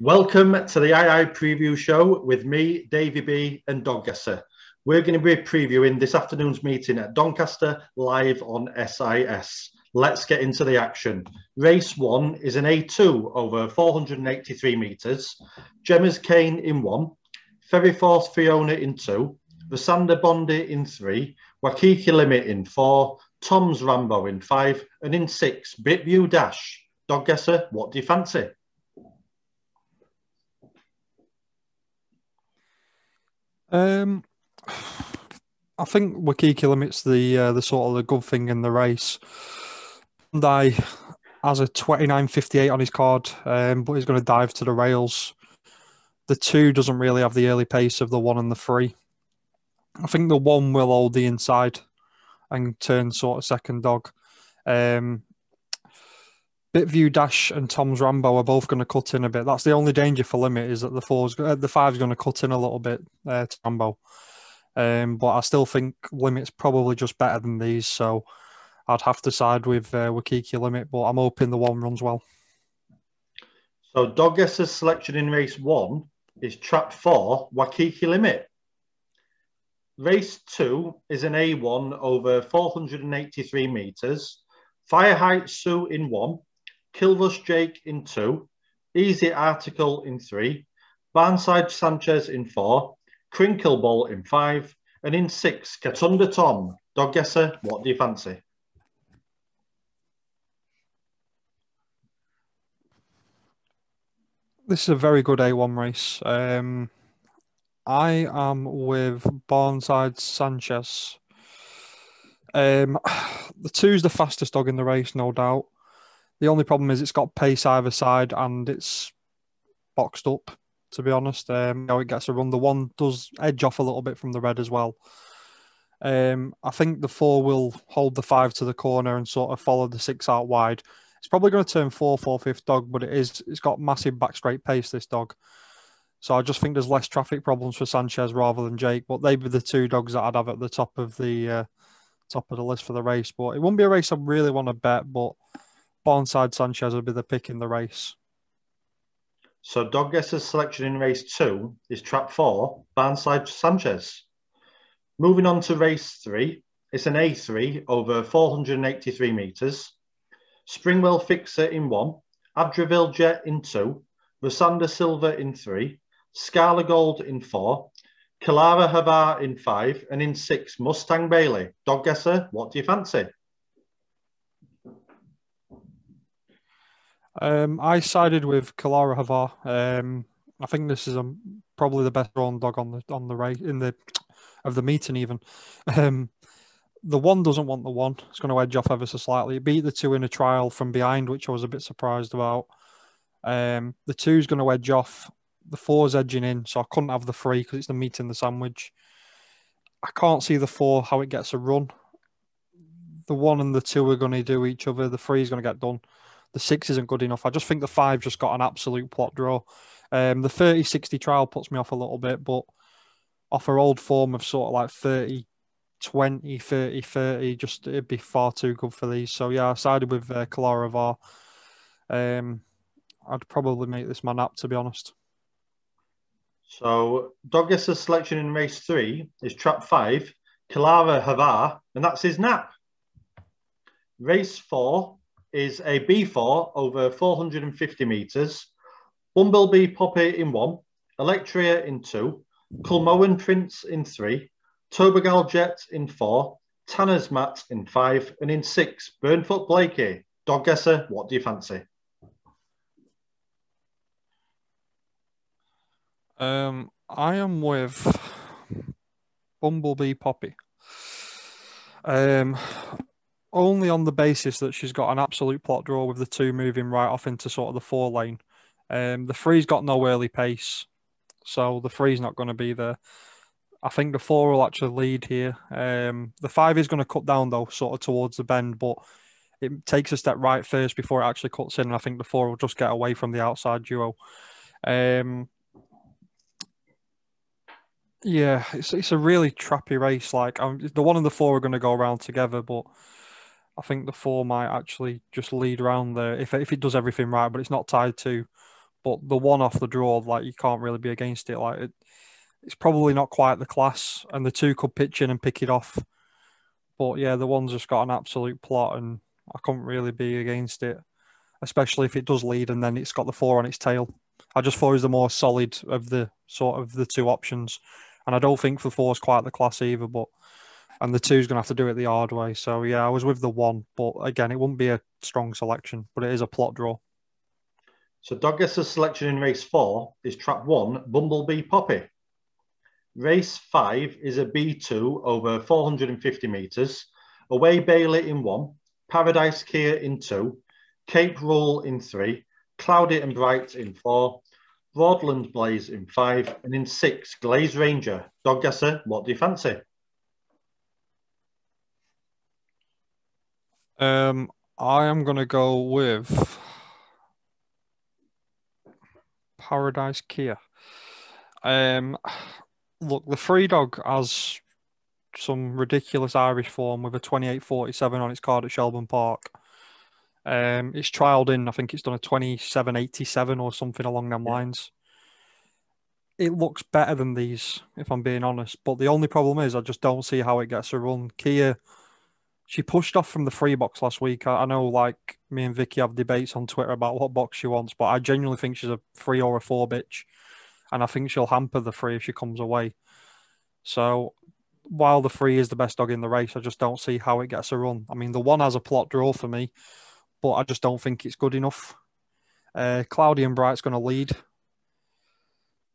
Welcome to the Aye Aye Preview Show with me, Davy B and Doggesser. We're going to be previewing this afternoon's meeting at Doncaster live on SIS. Let's get into the action. Race one is an A2 over 483 metres. Gemma's Kane in one, Ferry Force Fiona in two, Vasander Bondi in three, Wakiki Limit in four, Tom's Rambo in five, and in six, Bitview Dash. Doggesser, what do you fancy? Um, I think Wakiki limits the uh, the sort of the good thing in the race. Bondi has a twenty nine fifty eight on his card, um, but he's going to dive to the rails. The two doesn't really have the early pace of the one and the three. I think the one will hold the inside and turn sort of second dog. Um, Bitview Dash and Tom's Rambo are both going to cut in a bit. That's the only danger for limit is that the four's uh, the five's going to cut in a little bit uh, to Rambo. Um, but I still think limit's probably just better than these, so I'd have to side with uh, Wakiki limit. But I'm hoping the one runs well. So Doggesser's selection in race one is trap four, Wakiki limit. Race two is an A1 over 483 metres. Fire Height Sue in one, Kilrush Jake in two, Easy Article in three, Barnside Sanchez in four, Crinkle Ball in five, and in six, Katunda Tom. Doggesser, what do you fancy? This is a very good A1 race. Um, I am with Barnside Sanchez. Um, the two's the fastest dog in the race, no doubt. The only problem is it's got pace either side and it's boxed up. To be honest, um, how it gets a run. The one does edge off a little bit from the red as well. Um, I think the four will hold the five to the corner and sort of follow the six out wide. It's probably going to turn four, four, fifth dog, but it is it's got massive back straight pace. This dog, so I just think there's less traffic problems for Sanchez rather than Jake. But they'd be the two dogs that I'd have at the top of the uh, top of the list for the race. But it wouldn't be a race I really want to bet. But Barnside Sanchez would be the pick in the race. So Dog Doggesser's selection in race two is trap four, Barnside Sanchez. Moving on to race three, it's an A3 over 483 metres. Springwell Fixer in one, Abdraville Jet in two, Vasander Silver in three, Scala Gold in four, Kalara Havar in five, and in six, Mustang Bailey. Doggesser, what do you fancy? Um, I sided with Kalara Havar. Um, I think this is a, probably the best drawn dog on the on the race in the of the meeting. Even um, the one doesn't want the one. It's going to edge off ever so slightly. It beat the two in a trial from behind, which I was a bit surprised about. Um, the two's going to edge off. The four's edging in, so I couldn't have the three because it's the meat in the sandwich. I can't see the four how it gets a run. The one and the two are going to do each other. The three is going to get done. The six isn't good enough. I just think the five just got an absolute plot draw. Um, the 30 60 trial puts me off a little bit, but off her old form of sort of like 30 20, 30, 30, just it'd be far too good for these. So yeah, I sided with uh, Kalara Var. Um, I'd probably make this my nap, to be honest. So Doggesser's selection in race three is trap five, Kalara Havar, and that's his nap. Race four is a B4 over 450 metres, Bumblebee Poppy in one, Electria in two, Culmoan Prince in three, Tobagal Jet in four, Tanner's Mat in five, and in six, Burnfoot Blakey. Doggesser, what do you fancy? Um, I am with Bumblebee Poppy. Um, only on the basis that she's got an absolute plot draw with the two moving right off into sort of the four lane. Um, the three's got no early pace, so the three's not going to be there. I think the four will actually lead here. Um, the five is going to cut down though, sort of towards the bend, but it takes a step right first before it actually cuts in. And I think the four will just get away from the outside duo. Um, yeah, it's it's a really trappy race. Like um, the one and the four are going to go around together, but I think the four might actually just lead around there if if it does everything right. But it's not tied to but the one off the draw, like you can't really be against it. Like it, it's probably not quite the class, and the two could pitch in and pick it off. But yeah, the one's just got an absolute plot, and I couldn't really be against it, especially if it does lead and then it's got the four on its tail. I just thought it was the more solid of the sort of the two options, and I don't think the four is quite the class either. But and the two's gonna have to do it the hard way. So yeah, I was with the one, but again, it wouldn't be a strong selection, but it is a plot draw. So Doggesser's selection in race four is trap one, Bumblebee Poppy. Race five is a B2 over 450 metres. Away Bailey in one, Paradise Kia in two, Cape Rule in three, Cloudy and Bright in four, Broadland Blaze in five, and in six, Glaze Ranger. Doggesser, what do you fancy? Um, I am going to go with Paradise Kia. Um, look, the Free Dog has some ridiculous Irish form with a 28.47 on its card at Shelbourne Park. Um, it's trialed in, I think it's done a 27.87 or something along them lines. It looks better than these, if I'm being honest. But the only problem is, I just don't see how it gets a run. Kia, she pushed off from the free box last week. I, I know, like, me and Vicky have debates on Twitter about what box she wants, but I genuinely think she's a three or a four bitch and I think she'll hamper the free if she comes away. So while the free is the best dog in the race, I just don't see how it gets a run. I mean, the one has a plot draw for me, but I just don't think it's good enough. Uh, Cloudy and Bright's going to lead.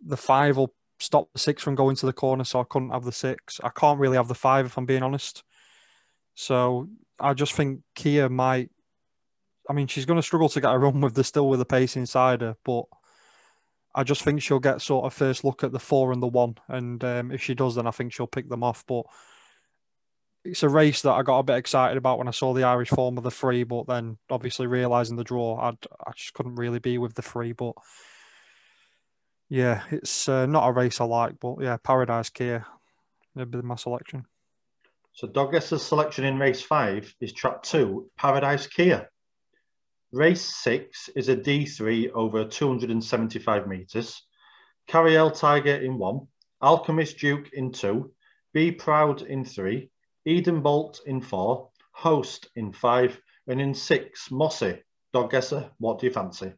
The five will stop the six from going to the corner, so I couldn't have the six. I can't really have the five if I'm being honest. So I just think Kia might. I mean, she's going to struggle to get a run with the still with the pace inside her, but I just think she'll get sort of first look at the four and the one, and um, if she does, then I think she'll pick them off. But it's a race that I got a bit excited about when I saw the Irish form of the three, but then obviously realizing the draw, I I just couldn't really be with the three. But yeah, it's uh, not a race I like, but yeah, Paradise Kia would be my selection. So Doggesser's selection in race five is trap two, Paradise Kia. Race six is a D3 over 275 metres. Cariel Tiger in one, Alchemist Duke in two, Be Proud in three, Eden Bolt in four, Host in five, and in six, Mossy. Doggesser, what do you fancy?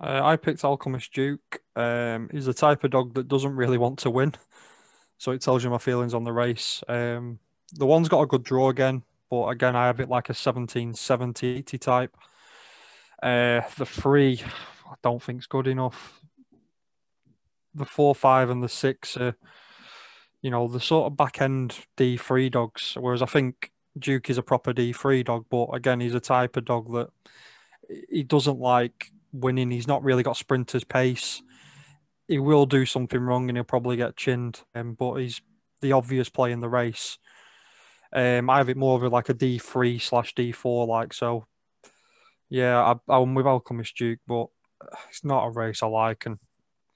Uh, I picked Alchemist Duke. Um, he's the type of dog that doesn't really want to win. So it tells you my feelings on the race. Um, the one's got a good draw again but again, I have it like a 17, 70, 80 type. Uh, the three, I don't think it's good enough. The four, five, and the six are, you know, the sort of back end D3 dogs. Whereas I think Duke is a proper D3 dog, but again, he's a type of dog that he doesn't like winning. He's not really got sprinter's pace. He will do something wrong and he'll probably get chinned. Um, but he's the obvious play in the race. Um, I have it more of a, like a D three slash D four like so. Yeah, I, I'm with Alchemist Duke, but it's not a race I like, and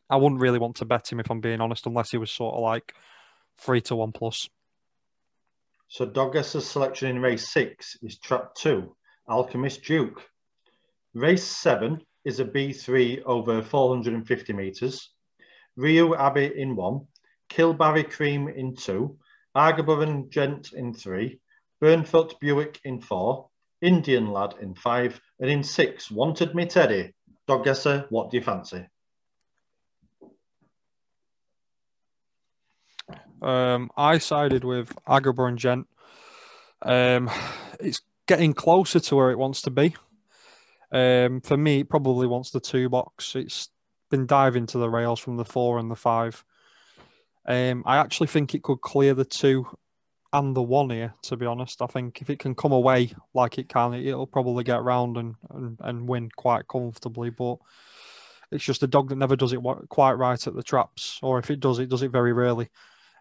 I wouldn't really want to bet him if I'm being honest, unless he was sort of like three to one plus. So Doggesser's selection in race six is trap two, Alchemist Duke. Race seven is a B3 over 450 metres. Rio Abbey in one, Kilbarry Cream in two, Argaburn Gent in three, Burnfoot Buick in four, Indian Lad in five, and in six, Wanted Me Teddy. Doggesser, what do you fancy? Um, I sided with Agaburn Gent. Um, it's getting closer to where it wants to be. Um, for me, it probably wants the two box. It's been diving to the rails from the four and the five. Um, I actually think it could clear the two and the one here. To be honest, I think if it can come away like it can, it'll probably get round and, and, and win quite comfortably. But it's just a dog that never does it quite right at the traps, or if it does, it does it very rarely.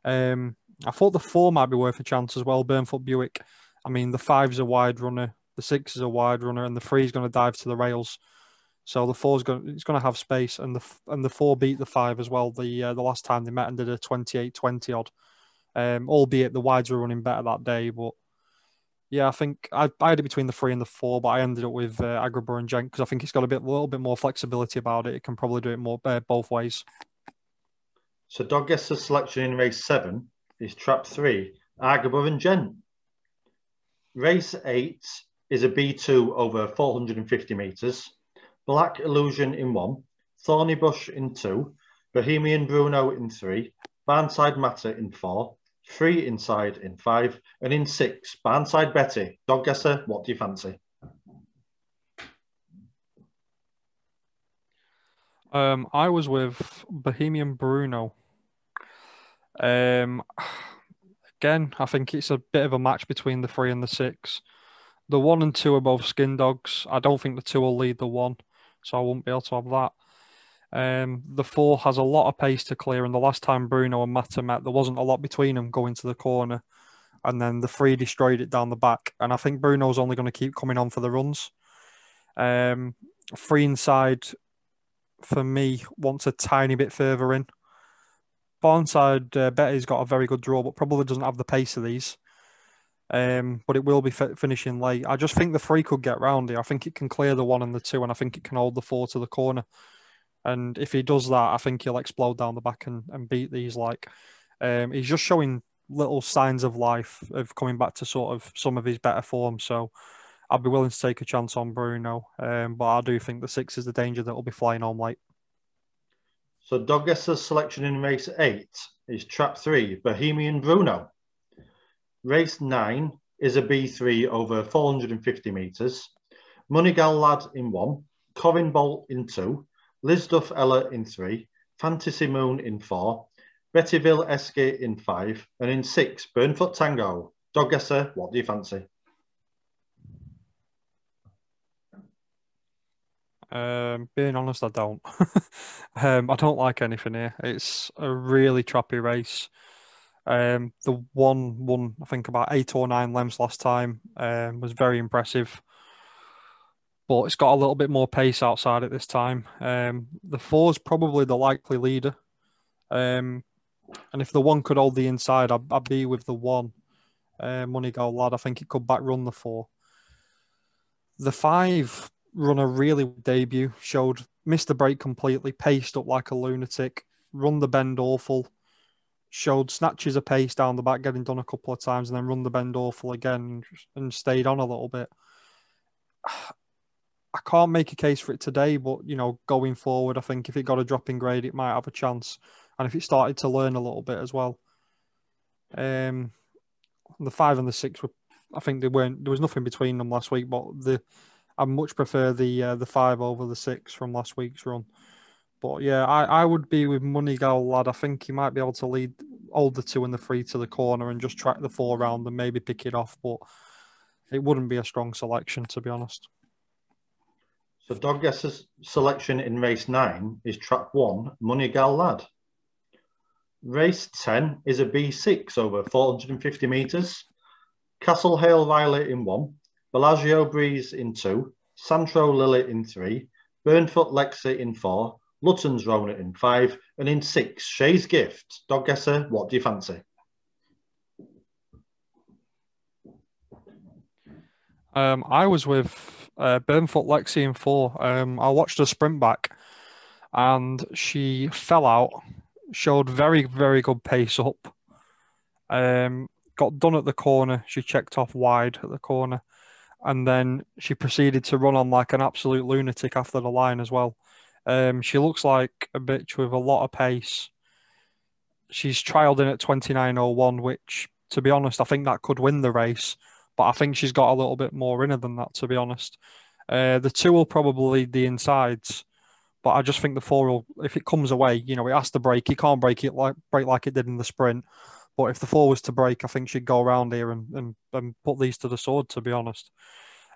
Um, I thought the four might be worth a chance as well. Burnfoot Buick. I mean, the five's a wide runner, the six is a wide runner, and the three is going to dive to the rails. So the four's going it's going to have space, and the and the four beat the five as well. The uh, the last time they met and did a 28-20 odd, um, albeit the wides were running better that day. But Yeah, I think I, I had it between the three and the four, but I ended up with uh, Agaburn Gent because I think it's got a bit, a little bit more flexibility about it. It can probably do it more uh, both ways. So Dog Guesser's selection in race seven is trap three, Agaburn Gent. Race eight is a B2 over 450 metres, Black Illusion in one, Thorny Bush in two, Bohemian Bruno in three, Barnside Matter in four, three inside in five, and in six, Barnside Betty. Dog guesser, what do you fancy? Um, I was with Bohemian Bruno. Um, again, I think it's a bit of a match between the three and the six. The one and two are both skin dogs. I don't think the two will lead the one, so I won't be able to have that. Um, the four has a lot of pace to clear, and the last time Bruno and Mata met, there wasn't a lot between them going to the corner, and then the three destroyed it down the back. And I think Bruno's only going to keep coming on for the runs. Um, free inside, for me, wants a tiny bit further in. Barnside uh, Betty's got a very good draw, but probably doesn't have the pace of these. Um, but it will be f- finishing late. I just think the three could get round here. I think it can clear the one and the two, and I think it can hold the four to the corner. And if he does that, I think he'll explode down the back and, and beat these. Like um, he's just showing little signs of life of coming back to sort of some of his better form. So I'd be willing to take a chance on Bruno, um, but I do think the six is the danger that will be flying on late. So Guesser's selection in race eight is trap three, Bohemian Bruno. Race nine is a B3 over 450 metres. Moneygal Lad in one, Corin Bolt in two, Liz Duff Ella in three, Fantasy Moon in four, Bettyville Esque in five, and in six, Burnfoot Tango. Dog guesser, what do you fancy? Um, being honest, I don't. um, I don't like anything here. It's a really trappy race. Um, the one won, I think, about eight or nine lengths last time. Um, was very impressive but it's got a little bit more pace outside at this time. Um, the four's probably the likely leader. Um, and if the one could hold the inside, I'd, I'd be with the one. Uh, Moneygal Lad, I think it could back run the four. The five run a really debut, showed missed the break completely, paced up like a lunatic, run the bend awful, showed snatches of pace down the back, getting done a couple of times, and then run the bend awful again and stayed on a little bit. I can't make a case for it today, but you know, going forward, I think if it got a drop in grade, it might have a chance, and if it started to learn a little bit as well. Um, the five and the six were, I think they weren't. There was nothing between them last week, but the I much prefer the uh, the five over the six from last week's run. But yeah, I, I would be with Moneygal lad. I think he might be able to lead all the two and the three to the corner and just track the four round and maybe pick it off. But it wouldn't be a strong selection to be honest. So Dog Guesser's selection in race nine is trap one, Moneygal Lad. Race 10 is a B6 over 450 metres. Castle Hale Riley in one, Bellagio Breeze in two, Santro Lily in three, Burnfoot Lexi in four, Lutton's Rona in five, and in six, Shay's Gift. Dog Guesser, what do you fancy? Um, I was with uh, Burnfoot Lexi in four. Um, I watched her sprint back, and she fell out. Showed very very good pace up. Um, got done at the corner. She checked off wide at the corner, and then she proceeded to run on like an absolute lunatic after the line as well. Um, she looks like a bitch with a lot of pace. She's trialed in at 29.01, which, to be honest, I think that could win the race but I think she's got a little bit more in her than that, to be honest. Uh, the two will probably lead the insides, but I just think the four will, if it comes away, you know, it has to break. He can't break it like break like it did in the sprint. But if the four was to break, I think she'd go around here and, and, and put these to the sword, to be honest.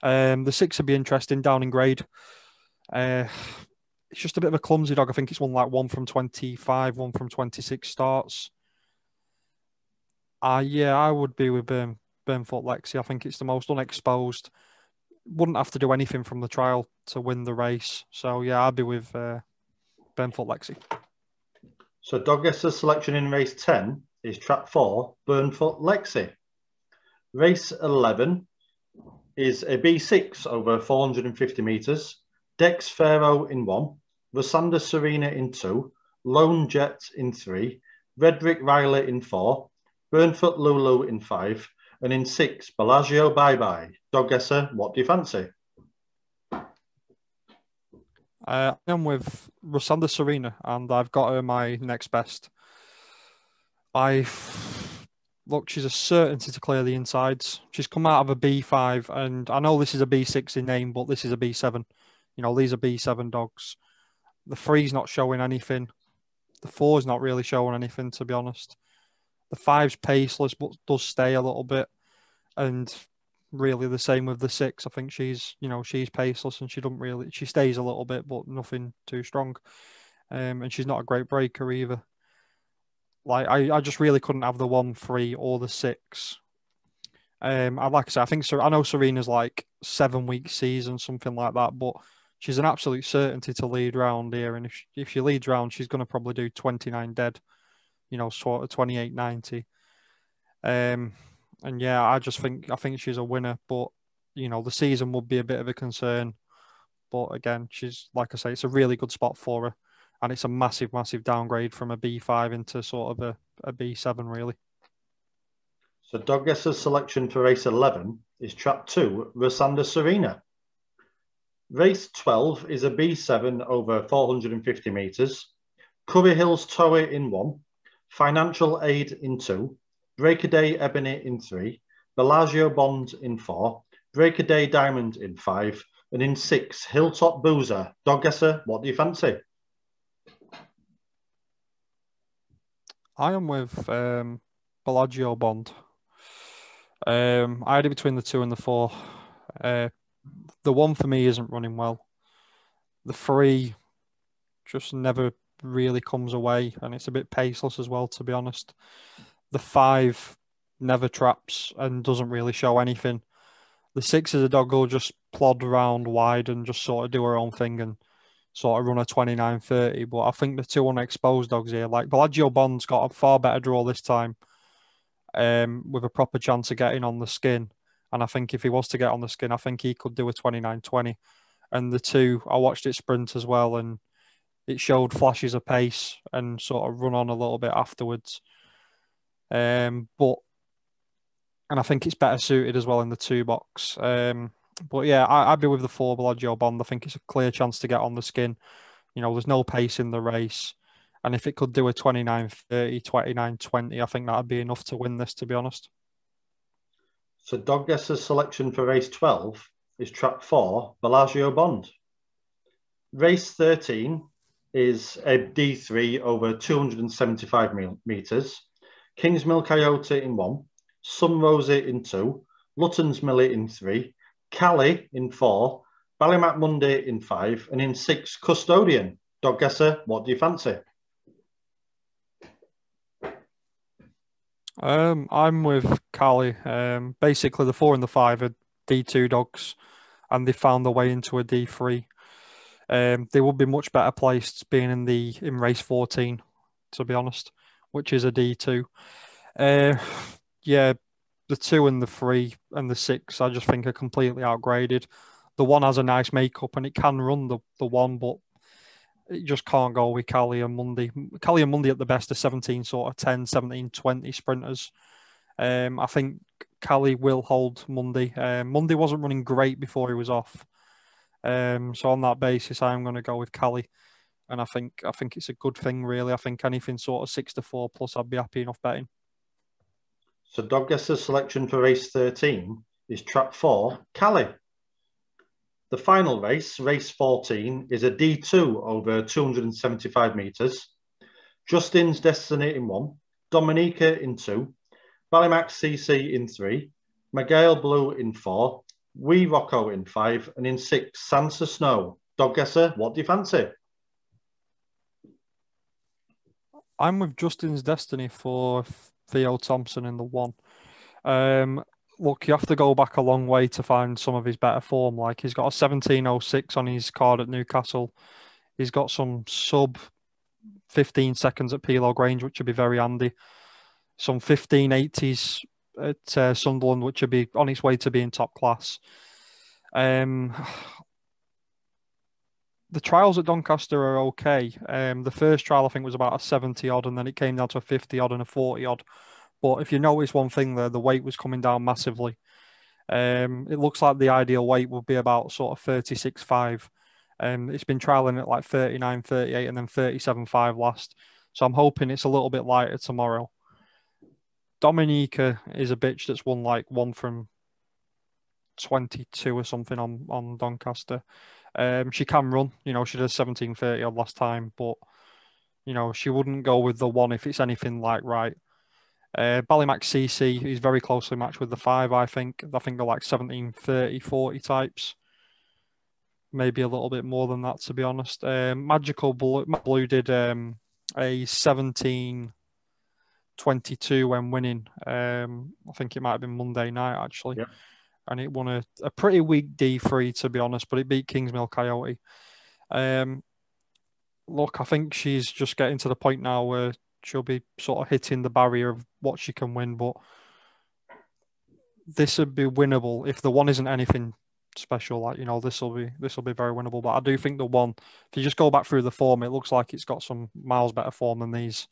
Um, the six would be interesting down in grade. Uh, it's just a bit of a clumsy dog. I think it's one like one from 25, one from 26 starts. Uh, yeah, I would be with um, Burnfoot Lexi. I think it's the most unexposed. Wouldn't have to do anything from the trial to win the race. So yeah, I'd be with uh, Burnfoot Lexi. So Dog selection in race 10 is trap four, Burnfoot Lexi. Race 11 is a B6 over 450 metres, Dex Pharaoh in one, Rosander Serena in two, Lone Jet in three, Redrick Riley in four, Burnfoot Lulu in five, and in six, Bellagio Bye Bye. Dog guesser, what do you fancy? Uh, I am with Rosander Serena, and I've got her my next best. I look, she's a certainty to clear the insides. She's come out of a B5, and I know this is a B6 in name, but this is a B7. You know, these are B7 dogs. The three's not showing anything. The four's not really showing anything, to be honest. The five's paceless, but does stay a little bit. And really the same with the six. I think she's, you know, she's paceless and she doesn't really, she stays a little bit, but nothing too strong. Um, and she's not a great breaker either. Like I, I just really couldn't have the one, three, or the six. Um, I like I say, I think so. I know Serena's like seven week season, something like that, but she's an absolute certainty to lead round here. And if she, if she leads round, she's going to probably do twenty nine dead, you know, sort of twenty eight ninety. Um, and yeah, I just think I think she's a winner, but you know, the season would be a bit of a concern. But again, she's like I say, it's a really good spot for her and it's a massive, massive downgrade from a B5 into sort of a, a B7, really. So Dog Guesser's selection for race 11 is trap 2, Rosander Serena. Race 12 is a B7 over 450 metres, Curry Hills Tower in 1, Financial Aid in 2, Break Day Ebony in 3, Bellagio Bond in 4, Break Day Diamond in 5, and in 6, Hilltop Boozer. Dog Guesser, what do you fancy? I am with um, Bellagio Bond. Um, I had it between the two and the four. Uh, the one for me isn't running well. The three just never really comes away, and it's a bit paceless as well, to be honest. The five never traps and doesn't really show anything. The six is a dog who'll just plod around wide and just sort of do her own thing and sort of run a 29 30. But I think the two unexposed dogs here, like Bellagio Bond's got a far better draw this time um, with a proper chance of getting on the skin. And I think if he was to get on the skin, I think he could do a 29 20. And the two, I watched it sprint as well, and it showed flashes of pace and sort of run on a little bit afterwards. Um, but and I think it's better suited as well in the two box. Um, but yeah, I, would be with the four Bellagio Bond. I think it's a clear chance to get on the skin. You know, there's no pace in the race. And if it could do a 29 30, 29 20, I think that'd be enough to win this, to be honest. So, Dogguesser's selection for race 12 is track four, Bellagio Bond. Race 13 is a D3 over 275 metres. Kingsmill Coyote in one, Sun Rosie in two, Lutton's Millie in three, Cali in four, Ballymac Monday in five, and in six, Custodian. Dog guesser, what do you fancy? Um, I'm with Cali. Um, basically, the four and the five are D2 dogs, and they found their way into a D3. Um, they would be much better placed being in the in race 14, to be honest, which is a D2. Uh, yeah, the two and the three and the six, I just think are completely outgraded. The one has a nice makeup and it can run the, the one, but it just can't go with Cali and Monday. Cali and Monday at the best are 17, sort of 10, 17, 20 sprinters. Um, I think Cali will hold Monday. Um, Monday wasn't running great before he was off. Um, so on that basis, I'm going to go with Cali. And I think I think it's a good thing, really. I think anything sort of six to four plus, I'd be happy enough betting. So Dog Guesser's selection for race 13 is trap four, Cali. The final race, race 14, is a D2 over 275 metres. Justin's Destiny in one, Dominica in two, Ballymac CC in three, Miguel Blue in four, Wee Rocco in five, and in six, Sansa Snow. Dog Guesser, what do you fancy? I'm with Justin's Destiny for Theo Thompson in the one. Um, look, you have to go back a long way to find some of his better form. Like he's got a 1706 on his card at Newcastle. He's got some sub 15 seconds at Pelaw Grange, which would be very handy. Some 1580s at uh, Sunderland, which would be on its way to being top class. Um, the trials at Doncaster are okay. Um, the first trial I think was about a 70 odd, and then it came down to a 50 odd and a 40 odd. But if you notice one thing there, the weight was coming down massively. Um, it looks like the ideal weight would be about sort of 36.5. Um, it's been trialing at like 39, 38, and then 37.5 last. So I'm hoping it's a little bit lighter tomorrow. Dominica is a bitch that's won like one from 22 or something on, on Doncaster. Um, she can run, you know, she did 1730 on last time, but you know, she wouldn't go with the one if it's anything like right. Uh, Ballymac CC is very closely matched with the five, I think. I think they're like 17, 30, 40 types. Maybe a little bit more than that, to be honest. Um, Magical Blue, Blue did um, a 17 22 when winning. Um, I think it might have been Monday night, actually. Yep. And it won a, a pretty weak D3, to be honest, but it beat Kingsmill Coyote. Um, look, I think she's just getting to the point now where she'll be sort of hitting the barrier of what she can win. But this would be winnable if the one isn't anything special. Like you know, this will be this will be very winnable. But I do think the one, if you just go back through the form, it looks like it's got some miles better form than these.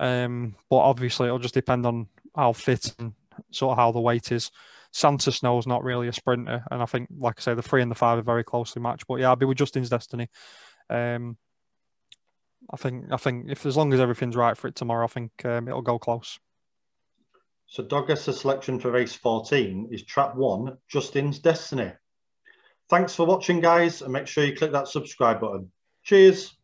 Um, but obviously, it'll just depend on how fit and sort of how the weight is. Santa Snow is not really a sprinter, and I think, like I say, the three and the five are very closely matched. But yeah, I'll be with Justin's Destiny. Um, I think I think if as long as everything's right for it tomorrow, I think um, it'll go close. So Doncaster's selection for race 14 is trap one, Justin's Destiny. Thanks for watching, guys, and make sure you click that subscribe button. Cheers.